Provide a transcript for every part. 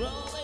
Rolling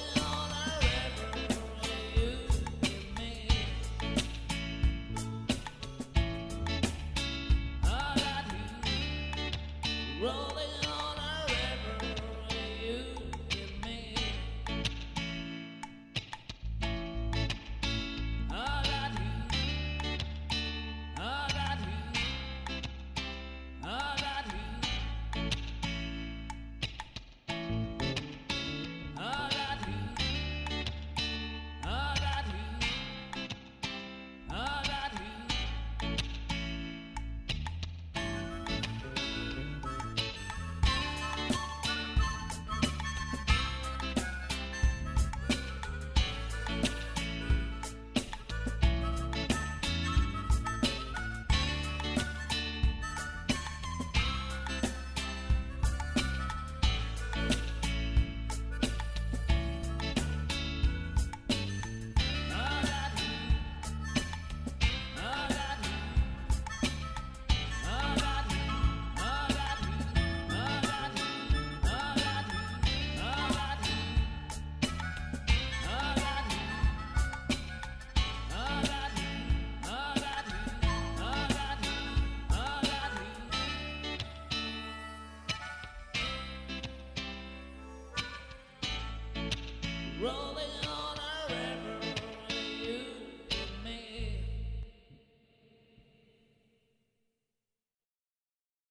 rolling